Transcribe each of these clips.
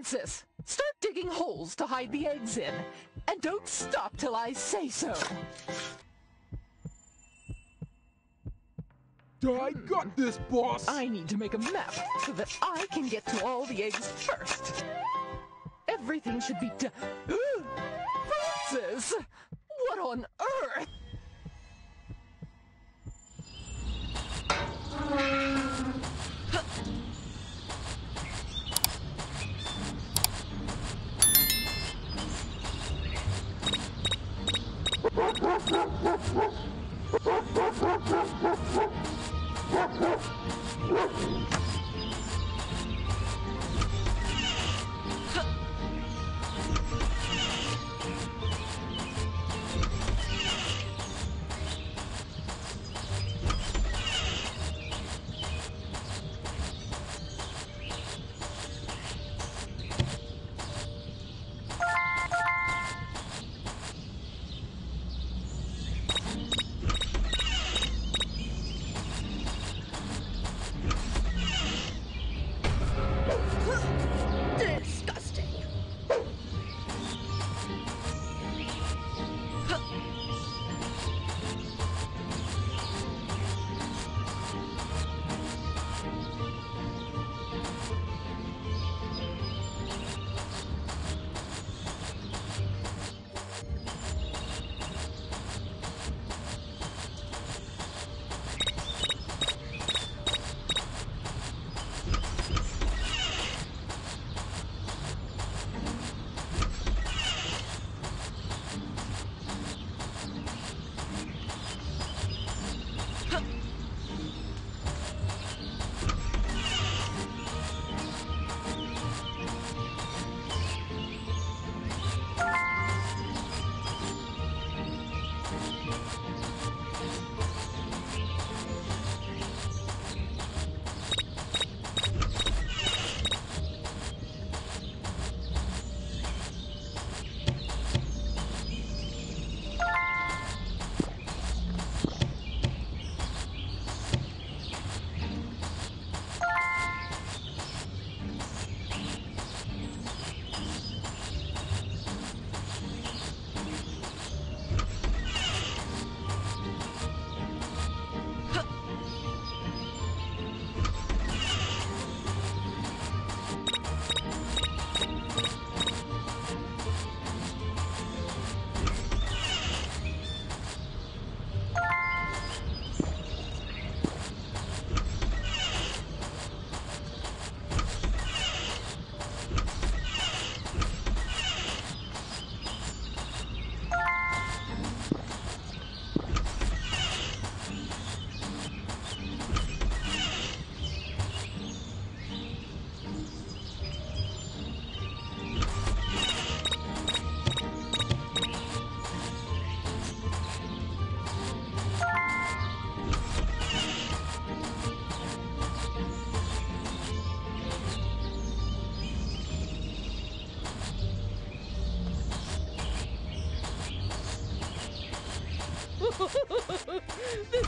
Francis, start digging holes to hide the eggs in. And don't stop till I say so. I got this, boss! I need to make a map so that I can get to all the eggs first. Everything should be done. Francis! What on earth?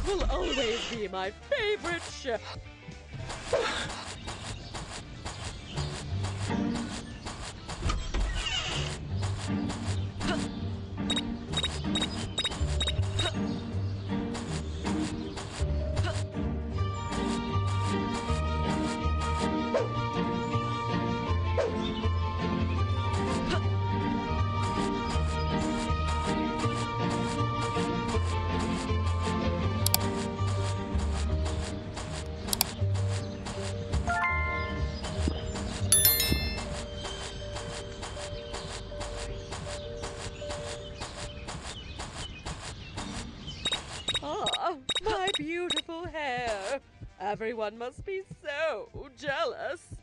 Will always be my favorite show. Everyone must be so jealous.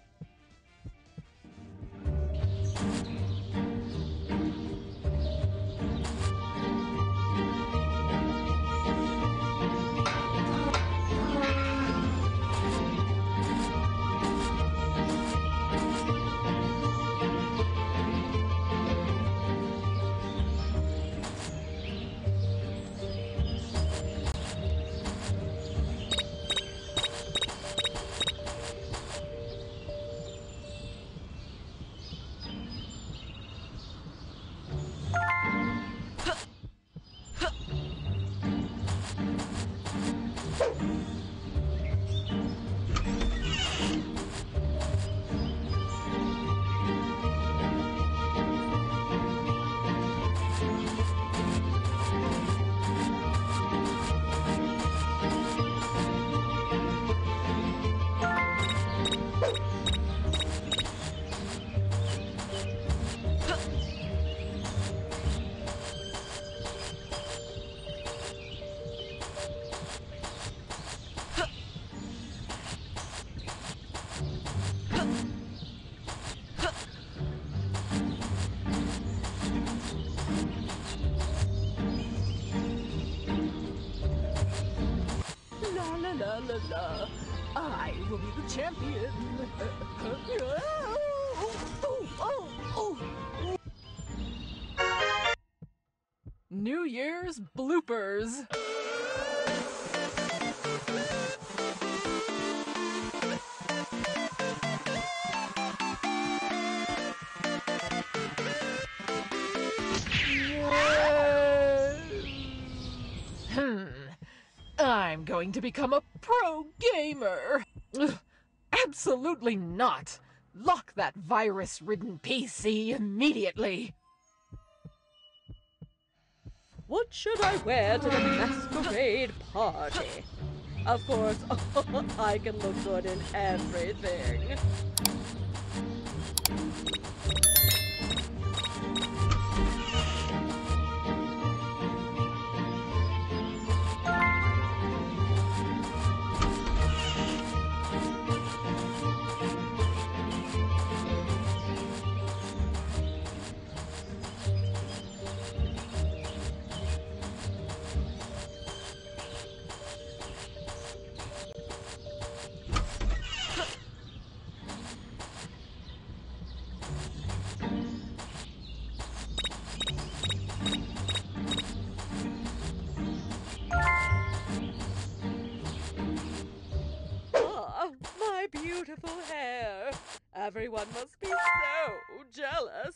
La la la. I will be the champion. Oh, oh, oh, oh. New Year's bloopers. Hmm. I'm going to become a pro gamer. Ugh, Absolutely not. Lock that virus ridden PC immediately. What should I wear to the masquerade party? Of course, I can look good in everything. Beautiful hair. Everyone must be so jealous.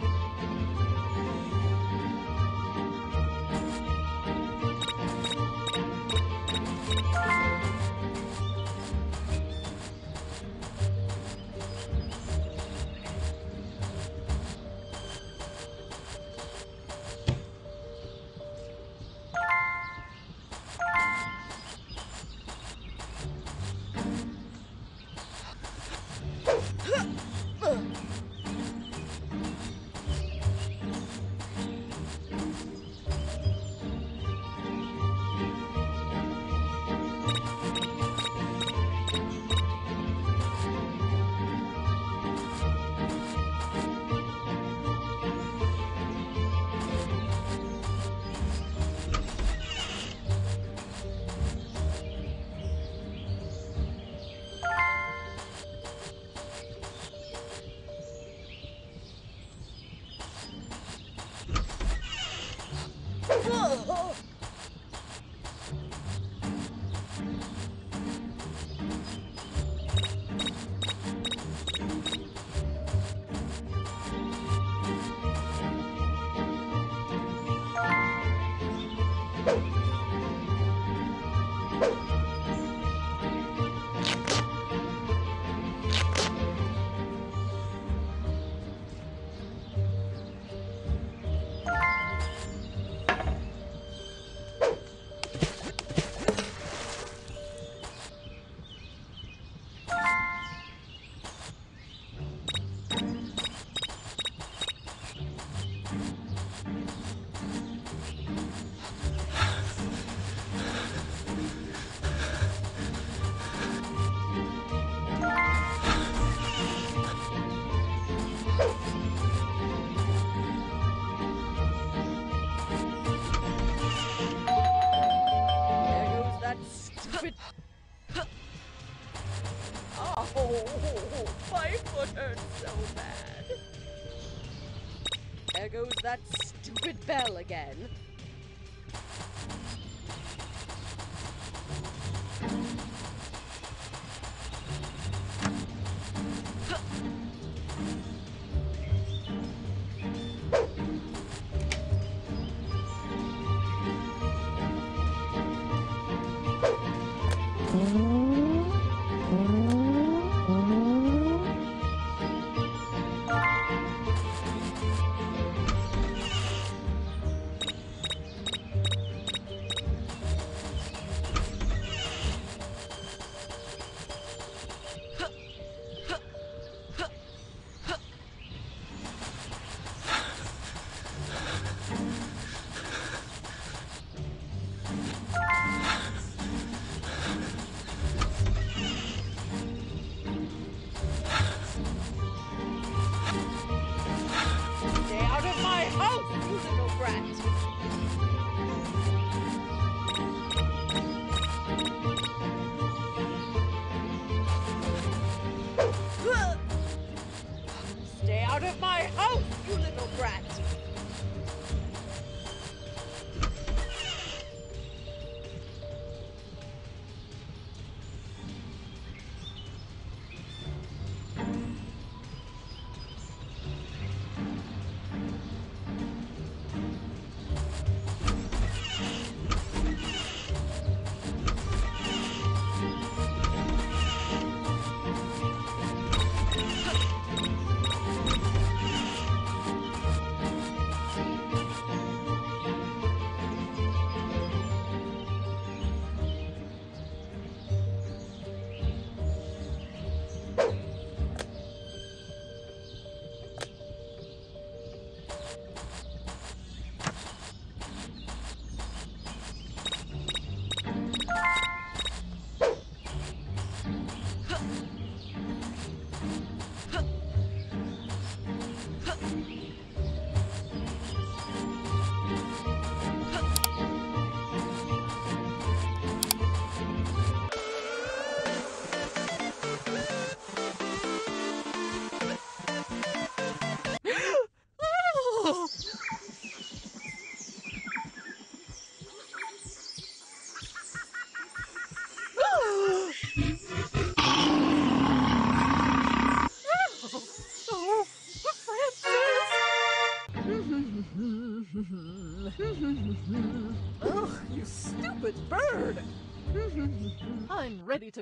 that stupid bell again.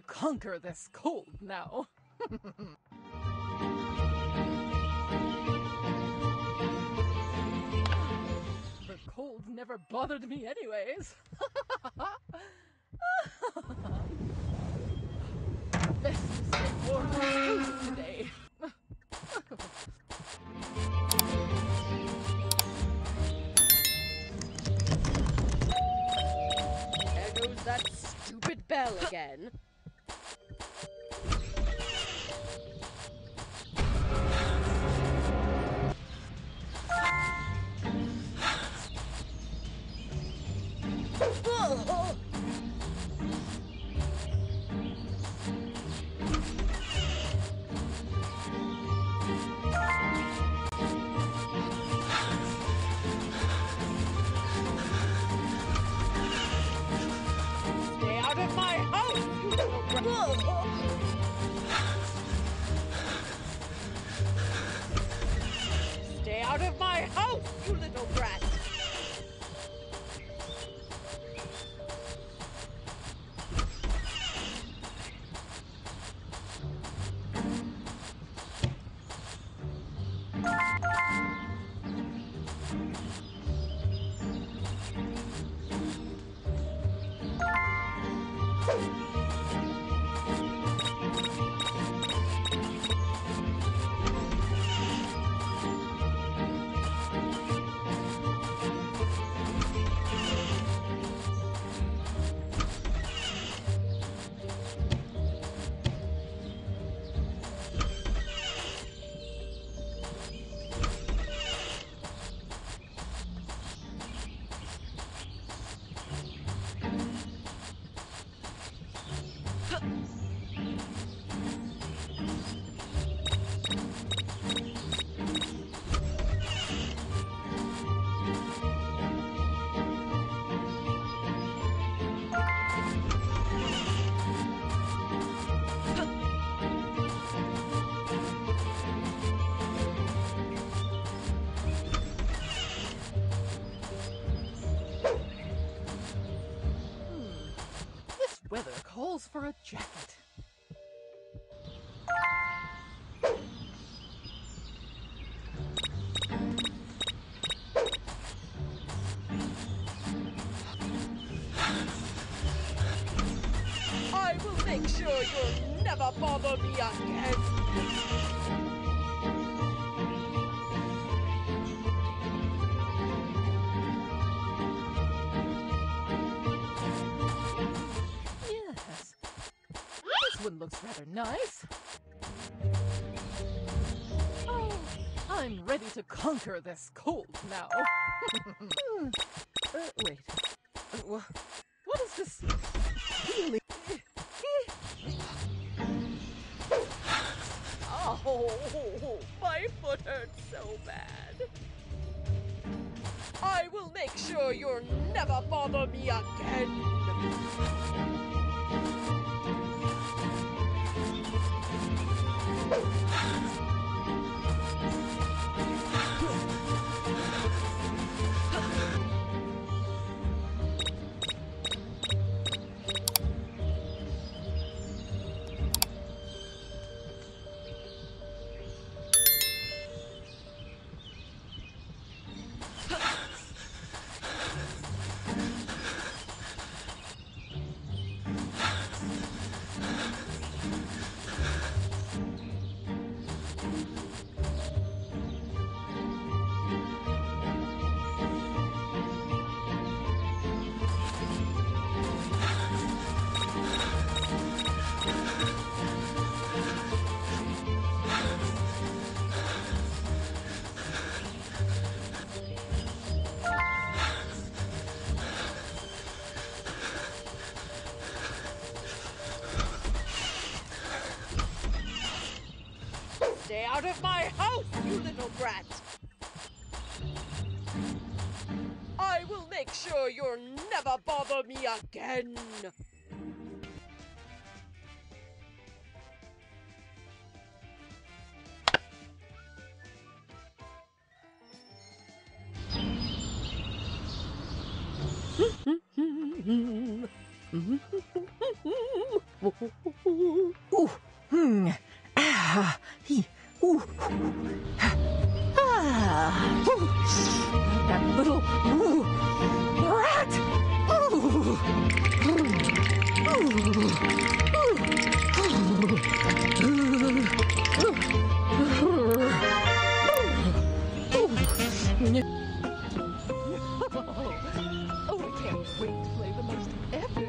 conquer this cold now. the cold never bothered me anyways. this is the today. there goes that stupid bell again. For a jacket. I will make sure you'll never bother me again. To conquer this cold now. Hmm. uh, wait. Uh, wha- what is this feeling? Oh, my foot hurts so bad. I will make sure you'll never bother me again. Again! Ooh, hmm, ah, he, ooh, ah, ooh, that little, ooh, Oh, I can't wait to play the most epic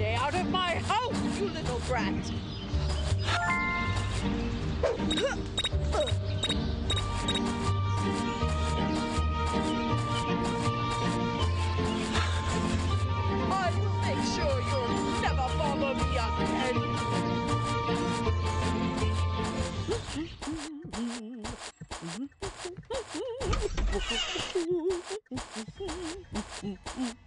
Stay out of my house, you little brat! I will make sure you'll never bother me again!